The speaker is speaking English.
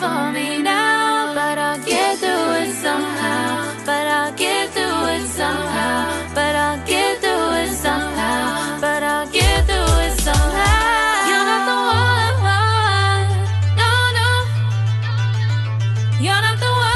For me now. But I'll get through it somehow. But I'll get through it somehow. But I'll get through it somehow. But I'll get through it somehow. You're not the one. No, no. You're not the one.